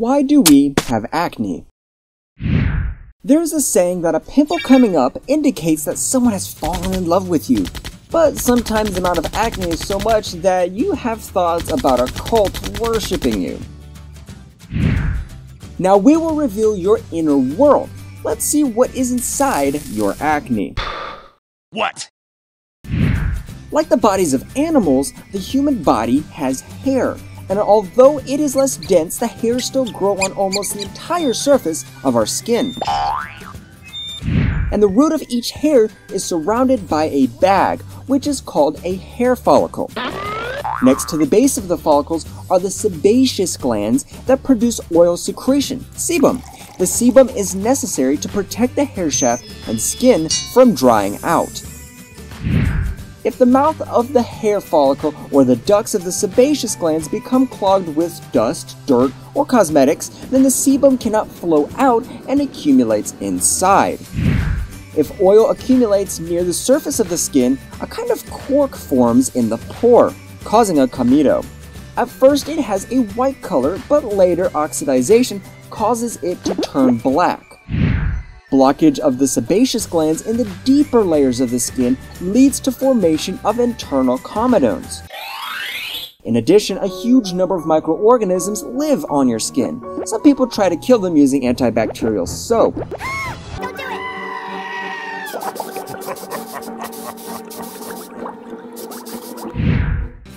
Why do we have acne? There's a saying that a pimple coming up indicates that someone has fallen in love with you. But sometimes the amount of acne is so much that you have thoughts about a cult worshipping you. Now we will reveal your inner world. Let's see what is inside your acne. What? Like the bodies of animals, the human body has hair. And although it is less dense, the hairs still grow on almost the entire surface of our skin. And the root of each hair is surrounded by a bag, which is called a hair follicle. Next to the base of the follicles are the sebaceous glands that produce oil secretion, sebum. The sebum is necessary to protect the hair shaft and skin from drying out. If the mouth of the hair follicle or the ducts of the sebaceous glands become clogged with dust, dirt, or cosmetics, then the sebum cannot flow out and accumulates inside. If oil accumulates near the surface of the skin, a kind of cork forms in the pore, causing a comedo. At first it has a white color, but later oxidization causes it to turn black. Blockage of the sebaceous glands in the deeper layers of the skin leads to formation of internal comedones. In addition, a huge number of microorganisms live on your skin. Some people try to kill them using antibacterial soap.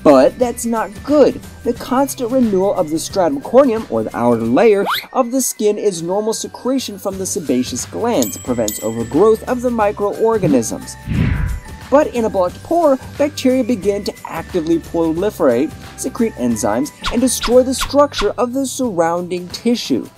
But that's not good. The constant renewal of the stratum corneum, or the outer layer, of the skin is normal secretion from the sebaceous glands, prevents overgrowth of the microorganisms. But in a blocked pore, bacteria begin to actively proliferate, secrete enzymes, and destroy the structure of the surrounding tissue.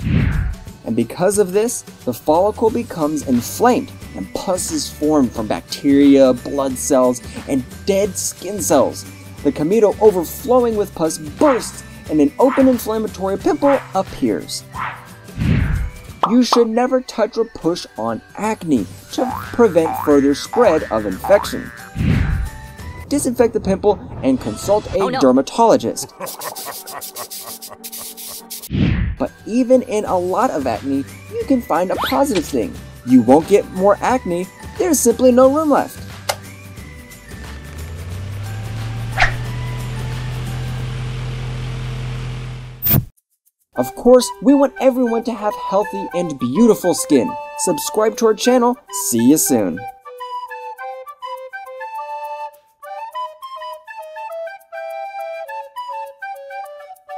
And because of this, the follicle becomes inflamed, and pus is formed from bacteria, blood cells, and dead skin cells. The comedo overflowing with pus bursts and an open inflammatory pimple appears. You should never touch or push on acne to prevent further spread of infection. Disinfect the pimple and consult a Oh, no. dermatologist. But even in a lot of acne, you can find a positive thing. You won't get more acne, there's simply no room left. Of course, we want everyone to have healthy and beautiful skin. Subscribe to our channel. See you soon.